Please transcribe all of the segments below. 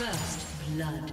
First blood.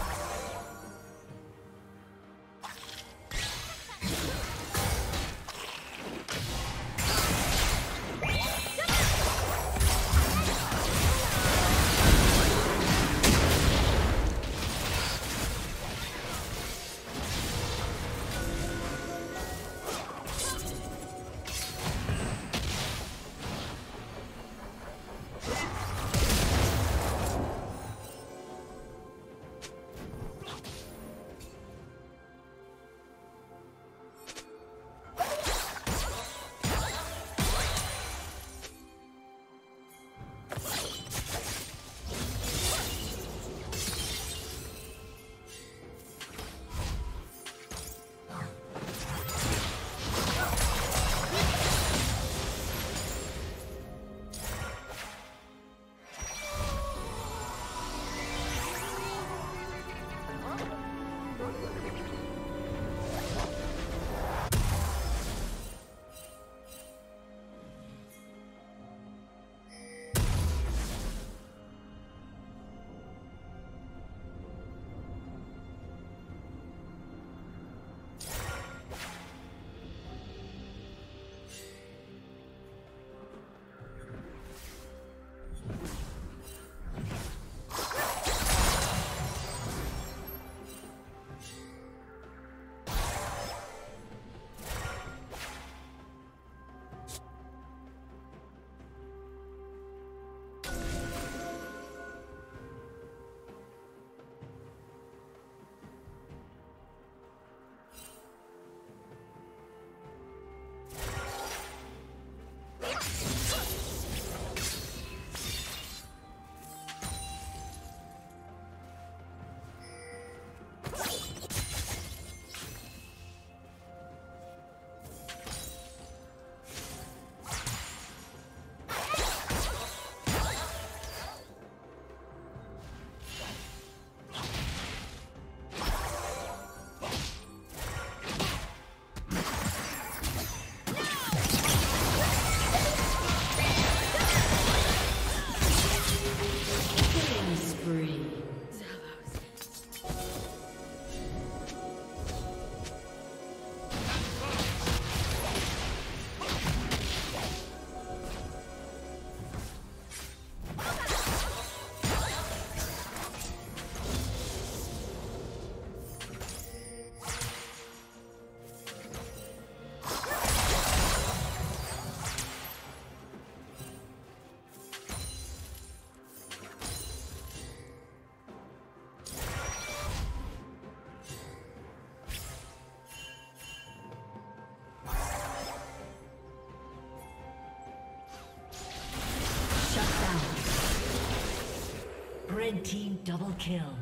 Double kill.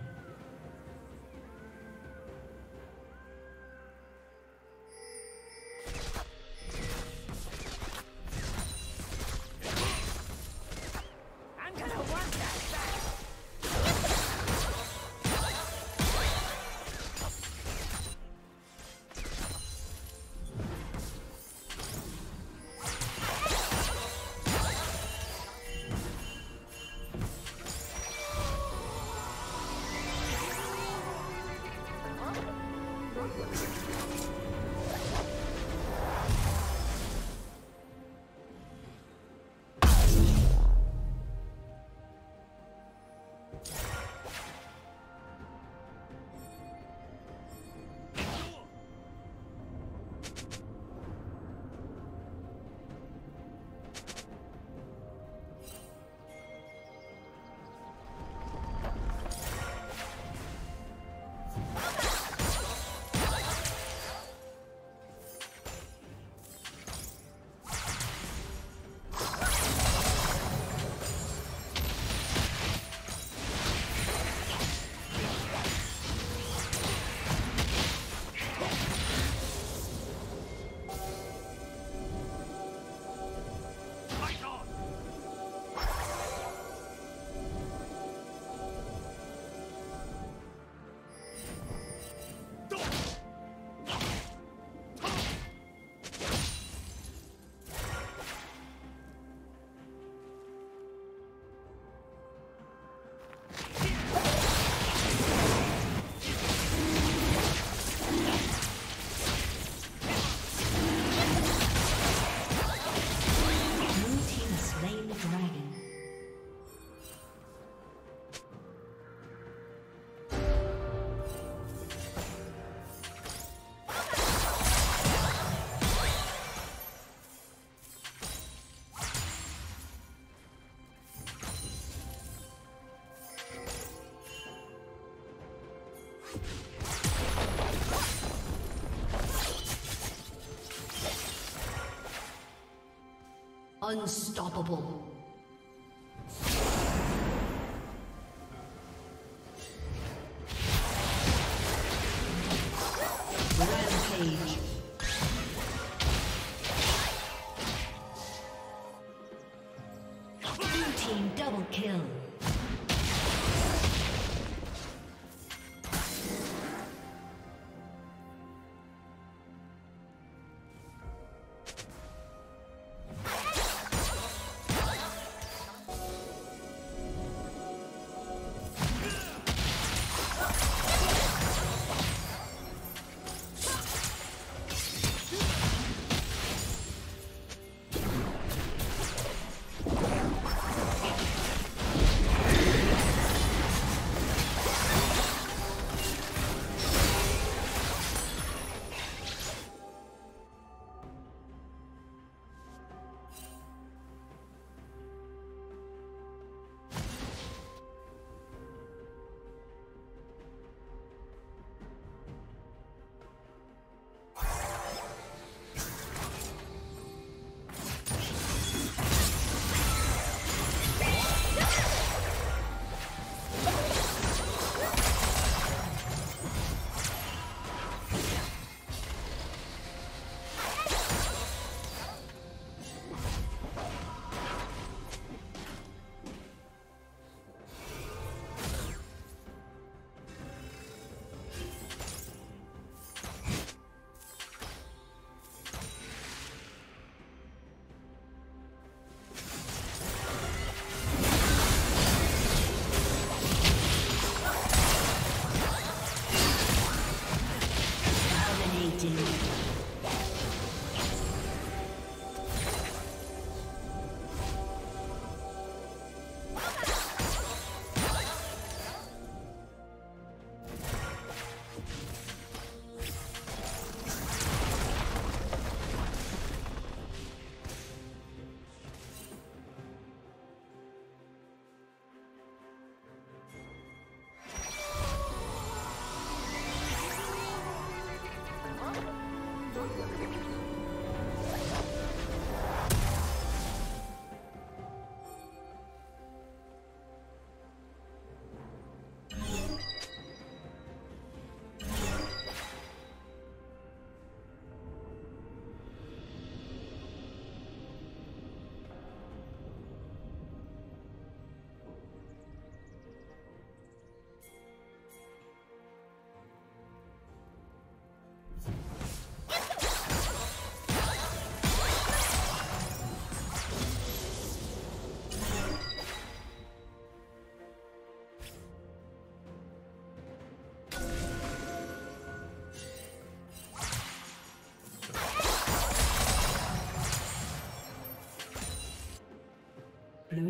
Unstoppable.